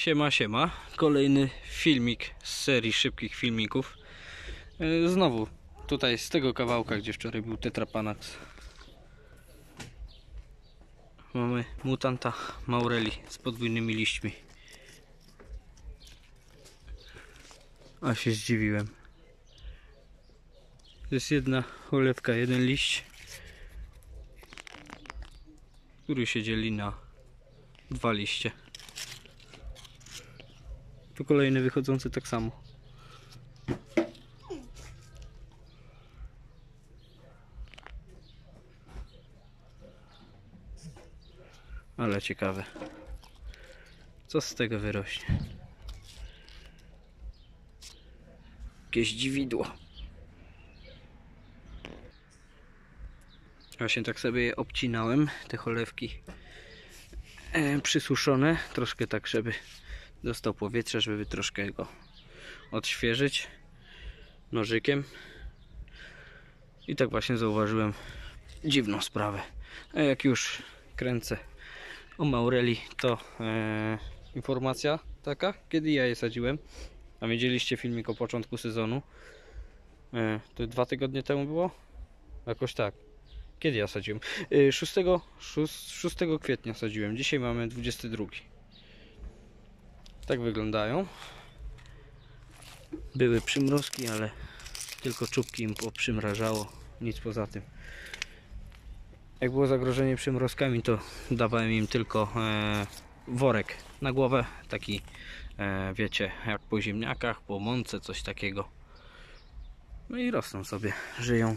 Siema, siema. Kolejny filmik z serii szybkich filmików. E, Znowu tutaj z tego kawałka, gdzie wczoraj był Tetrapanax. Mamy mutanta Maureli z podwójnymi liśćmi. A się zdziwiłem. To jest jedna cholewka, jeden liść, który się dzieli na dwa liście. Tu kolejny wychodzący tak samo. Ale ciekawe. Co z tego wyrośnie? Jakieś dziwidło. Właśnie tak sobie obcinałem, te cholewki e, przysuszone, troszkę tak, żeby dostał powietrze, żeby troszkę go odświeżyć nożykiem. I tak właśnie zauważyłem dziwną sprawę. A jak już kręcę o Maureli, to e, informacja taka, kiedy ja je sadziłem. A widzieliście filmik o początku sezonu. E, to dwa tygodnie temu było? Jakoś tak. Kiedy ja sadziłem? E, 6, 6, 6 kwietnia sadziłem. Dzisiaj mamy 22. Tak wyglądają. Były przymrozki, ale tylko czubki im poprzymrażało. Nic poza tym. Jak było zagrożenie przymrozkami, to dawałem im tylko e, worek na głowę. Taki, e, wiecie, jak po ziemniakach, po mące, coś takiego. No i rosną sobie, żyją.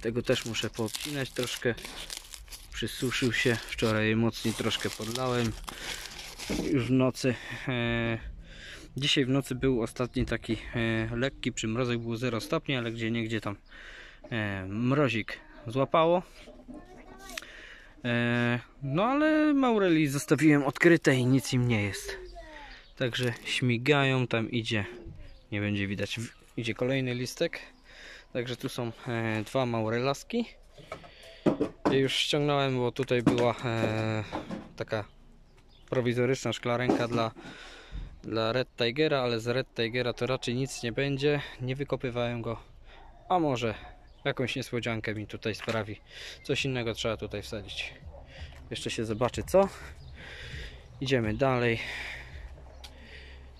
Tego też muszę poobcinać troszkę. Przysuszył się. Wczoraj mocniej troszkę podlałem już w nocy. E, dzisiaj w nocy był ostatni taki e, lekki przymrozek, było 0 stopni, ale gdzie niegdzie tam e, mrozik złapało. No ale Maureli zostawiłem odkryte i nic im nie jest. Także śmigają, tam idzie, nie będzie widać, idzie kolejny listek. Także tu są dwa maurelaski. Ja już ściągnąłem, bo tutaj była taka prowizoryczna szklarenka dla, dla Red Tigera, ale z Red Tigera to raczej nic nie będzie. Nie wykopywałem go. A może jakąś niespodziankę mi tutaj sprawi. Coś innego trzeba tutaj wsadzić. Jeszcze się zobaczy co. Idziemy dalej.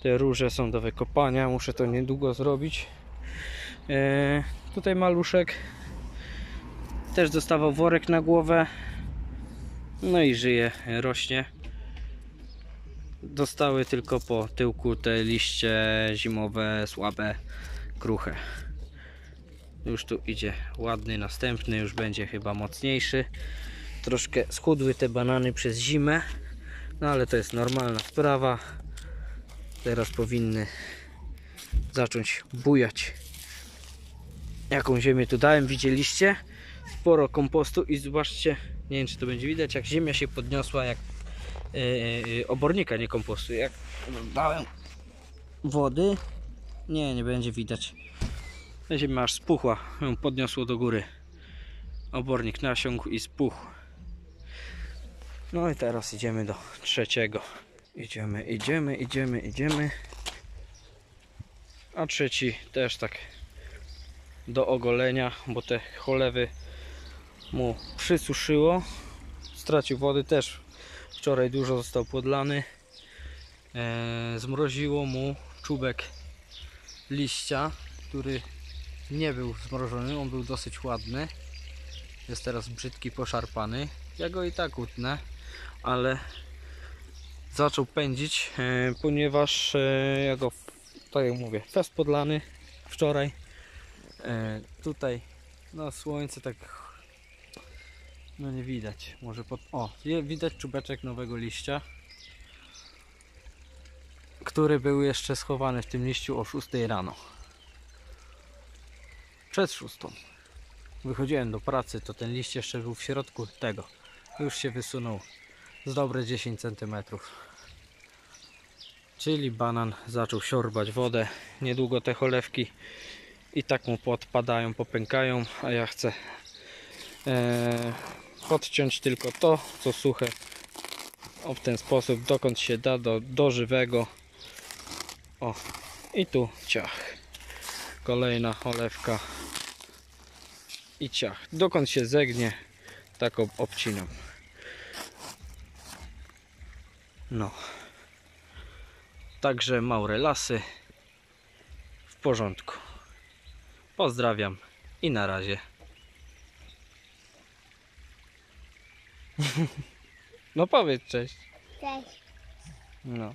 Te róże są do wykopania. Muszę to niedługo zrobić. E, tutaj maluszek też dostawał worek na głowę. No i żyje, rośnie dostały tylko po tyłku te liście zimowe, słabe, kruche. Już tu idzie ładny, następny, już będzie chyba mocniejszy. Troszkę schudły te banany przez zimę, no ale to jest normalna sprawa. Teraz powinny zacząć bujać. Jaką ziemię tu dałem, widzieliście? Sporo kompostu i zobaczcie, nie wiem czy to będzie widać, jak ziemia się podniosła, jak yy, obornika, nie kompostu. Jak dałem wody, nie, nie będzie widać. Ta ziemia aż spuchła, ją podniosło do góry. Obornik nasiągł i spuchł. No i teraz idziemy do trzeciego. Idziemy, idziemy, idziemy, idziemy. A trzeci też tak do ogolenia, bo te cholewy mu przysuszyło. Stracił wody też Wczoraj dużo został podlany. E, zmroziło mu czubek liścia, który nie był zmrożony, on był dosyć ładny. Jest teraz brzydki, poszarpany. Ja go i tak utnę, ale zaczął pędzić, e, ponieważ e, ja go, tak jak mówię, fest podlany wczoraj. Tutaj no słońce tak no nie widać. Może pod... O, widać czubeczek nowego liścia. Który był jeszcze schowany w tym liściu o 6 rano. Przed 6. Wychodziłem do pracy, to ten liść jeszcze był w środku tego. Już się wysunął z dobre 10 cm. Czyli banan zaczął siorbać wodę. Niedługo te cholewki i tak mu podpadają, popękają, a ja chcę e, podciąć tylko to, co suche O, w ten sposób, dokąd się da, do, do żywego. O, i tu ciach. Kolejna olewka. I ciach. Dokąd się zegnie, tak ob- obcinam. No. Także maurelasy w porządku. Pozdrawiam i na razie. No powiedz cześć. Cześć. No.